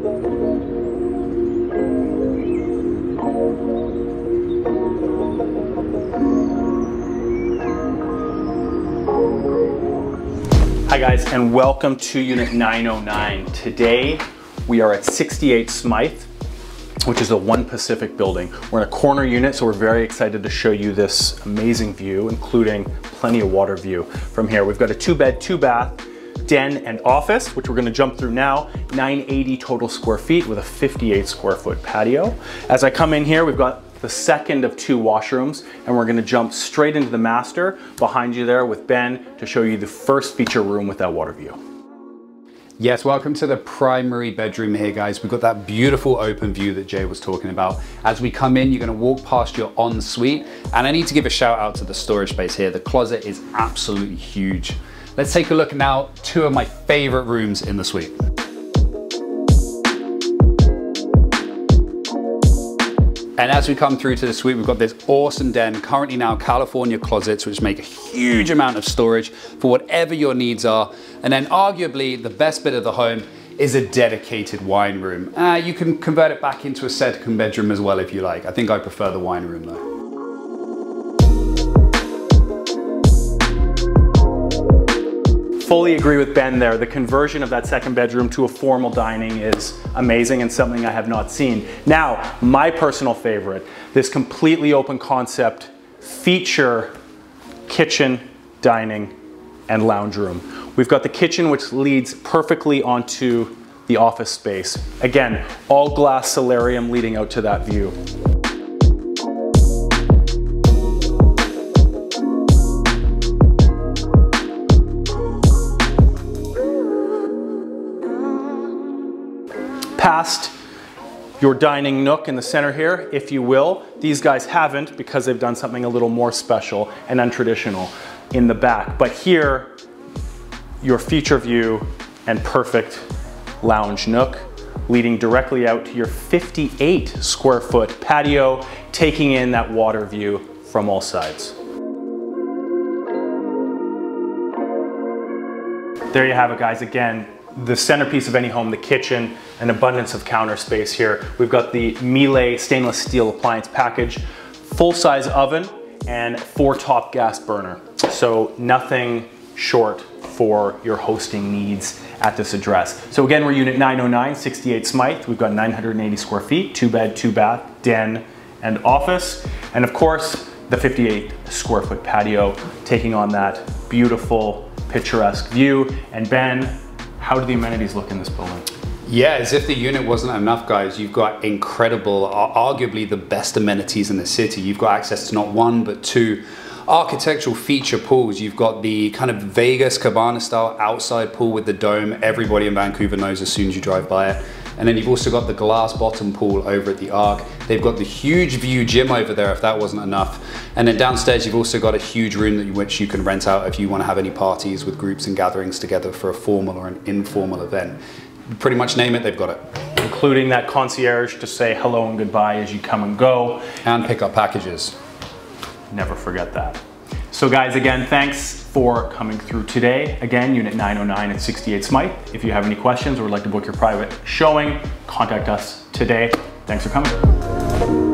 Hi guys, and welcome to Unit 909. Today, we are at 68 Smithe, which is a One Pacific building. We're in a corner unit, so we're very excited to show you this amazing view, including plenty of water view from here. We've got a two bed, two bath, den and office, which we're gonna jump through now, 980 total square feet with a 58 square foot patio. As I come in here, we've got the second of two washrooms, and we're gonna jump straight into the master behind you there with Ben to show you the first feature room with that water view. Yes, welcome to the primary bedroom here, guys. We've got that beautiful open view that Jay was talking about. As we come in, you're gonna walk past your ensuite, and I need to give a shout out to the storage space here. The closet is absolutely huge. Let's take a look now, two of my favorite rooms in the suite. And as we come through to the suite, we've got this awesome den, currently now California closets, which make a huge amount of storage for whatever your needs are. And then arguably the best bit of the home is a dedicated wine room. Uh, you can convert it back into a second bedroom as well if you like. I think I prefer the wine room though. Fully agree with Ben there. The conversion of that second bedroom to a formal dining is amazing and something I have not seen. Now, my personal favorite, this completely open concept feature kitchen, dining, and lounge room. We've got the kitchen which leads perfectly onto the office space. Again, all glass solarium leading out to that view. Past your dining nook in the center here, if you will. These guys haven't because they've done something a little more special and untraditional in the back. But here, your feature view and perfect lounge nook leading directly out to your 58 square foot patio, taking in that water view from all sides. There you have it guys. Again, the centerpiece of any home, the kitchen, an abundance of counter space here. We've got the Miele stainless steel appliance package, full size oven, and four top gas burner. So nothing short for your hosting needs at this address. So again, we're unit 909, 68 Smithe. We've got 980 square feet, two bed, two bath, den, and office. And of course, the 58 square foot patio, taking on that beautiful, picturesque view. And Ben, how do the amenities look in this building? Yeah, as if the unit wasn't enough, guys. You've got incredible, arguably the best amenities in the city. You've got access to not one, but two architectural feature pools. You've got the kind of Vegas Cabana style outside pool with the dome. Everybody in Vancouver knows as soon as you drive by it. And then you've also got the glass bottom pool over at the Arc. They've got the huge view gym over there if that wasn't enough. And then downstairs you've also got a huge room that you, which you can rent out if you want to have any parties with groups and gatherings together for a formal or an informal event. Pretty much name it, they've got it. Including that concierge to say hello and goodbye as you come and go. And pick up packages. Never forget that. So guys, again, thanks for coming through today. Again, Unit 909 at 68 Smithe. If you have any questions or would like to book your private showing, contact us today. Thanks for coming.